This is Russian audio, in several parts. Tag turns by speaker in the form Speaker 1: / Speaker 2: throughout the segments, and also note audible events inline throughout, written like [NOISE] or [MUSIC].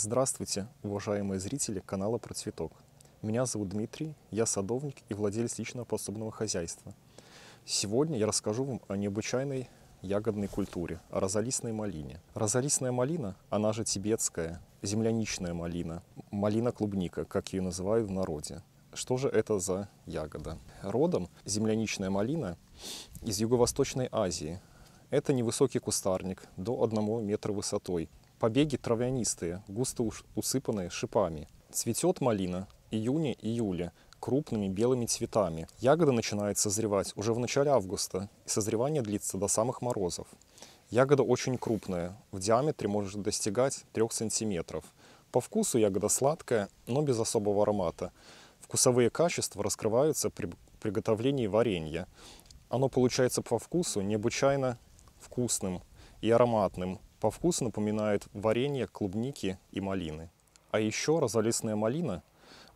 Speaker 1: Здравствуйте, уважаемые зрители канала Про Цветок. Меня зовут Дмитрий, я садовник и владелец личного подсобного хозяйства. Сегодня я расскажу вам о необычайной ягодной культуре, о розалистной малине. Розалистная малина, она же тибетская, земляничная малина, малина-клубника, как ее называют в народе. Что же это за ягода? Родом земляничная малина из Юго-Восточной Азии. Это невысокий кустарник, до 1 метра высотой, Побеги травянистые, густо усыпанные шипами. Цветет малина июне-июле крупными белыми цветами. Ягода начинает созревать уже в начале августа, и созревание длится до самых морозов. Ягода очень крупная, в диаметре может достигать 3 сантиметров. По вкусу ягода сладкая, но без особого аромата. Вкусовые качества раскрываются при приготовлении варенья. Оно получается по вкусу необычайно вкусным и ароматным, по вкусу напоминает варенье клубники и малины. А еще розолистная малина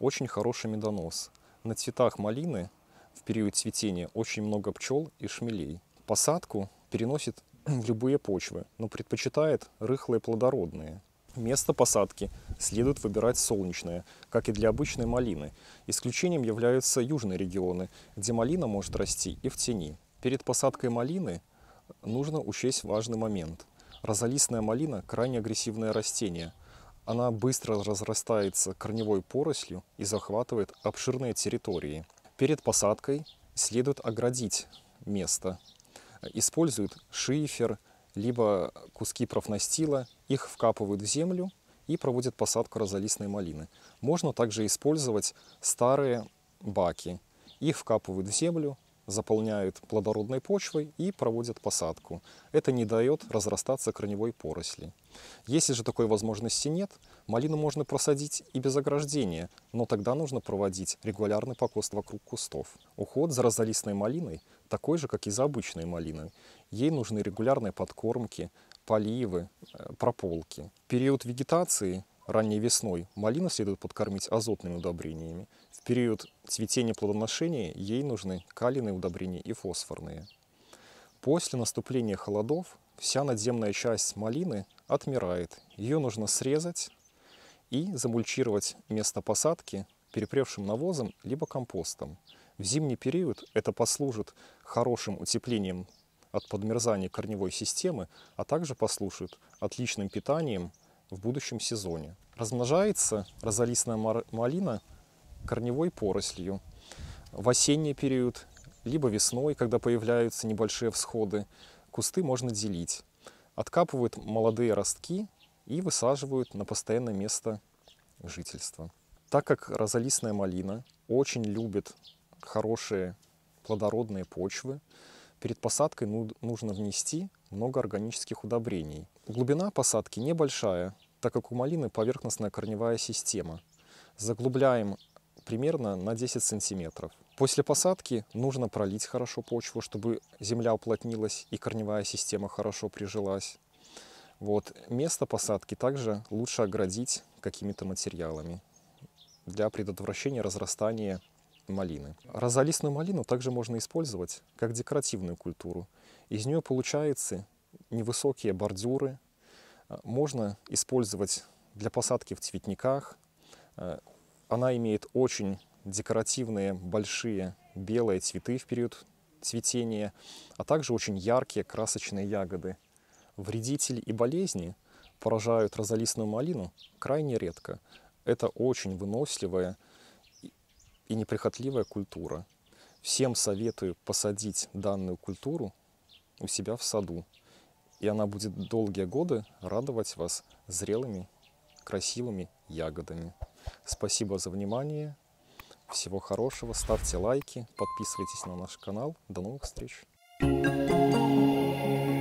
Speaker 1: очень хороший медонос. На цветах малины в период цветения очень много пчел и шмелей. Посадку переносит в [CLEARS THROAT] любые почвы, но предпочитает рыхлые плодородные. Место посадки следует выбирать солнечное, как и для обычной малины. Исключением являются южные регионы, где малина может расти и в тени. Перед посадкой малины нужно учесть важный момент – Розалистная малина – крайне агрессивное растение. Она быстро разрастается корневой порослью и захватывает обширные территории. Перед посадкой следует оградить место. Используют шифер, либо куски профнастила, их вкапывают в землю и проводят посадку розалистной малины. Можно также использовать старые баки. Их вкапывают в землю, заполняют плодородной почвой и проводят посадку. Это не дает разрастаться корневой поросли. Если же такой возможности нет, малину можно просадить и без ограждения, но тогда нужно проводить регулярный покост вокруг кустов. Уход за разолистной малиной такой же, как и за обычной малиной. Ей нужны регулярные подкормки, поливы, э, прополки. Период вегетации ранней весной малину следует подкормить азотными удобрениями. В период цветения плодоношения ей нужны калийные удобрения и фосфорные. После наступления холодов вся надземная часть малины отмирает. Ее нужно срезать и замульчировать место посадки перепревшим навозом либо компостом. В зимний период это послужит хорошим утеплением от подмерзания корневой системы, а также послужит отличным питанием в будущем сезоне. Размножается розалистная малина корневой порослью. В осенний период, либо весной, когда появляются небольшие всходы, кусты можно делить. Откапывают молодые ростки и высаживают на постоянное место жительства. Так как розалистная малина очень любит хорошие плодородные почвы, перед посадкой нужно внести много органических удобрений. Глубина посадки небольшая, так как у малины поверхностная корневая система. Заглубляем примерно на 10 сантиметров. После посадки нужно пролить хорошо почву, чтобы земля уплотнилась и корневая система хорошо прижилась. Вот. Место посадки также лучше оградить какими-то материалами для предотвращения разрастания малины. Розалистную малину также можно использовать как декоративную культуру. Из нее получаются невысокие бордюры. А, можно использовать для посадки в цветниках. А, она имеет очень декоративные большие белые цветы в период цветения, а также очень яркие красочные ягоды. Вредители и болезни поражают розалистную малину крайне редко. Это очень выносливая и неприхотливая культура. Всем советую посадить данную культуру у себя в саду. И она будет долгие годы радовать вас зрелыми, красивыми ягодами. Спасибо за внимание. Всего хорошего. Ставьте лайки, подписывайтесь на наш канал. До новых встреч. thank you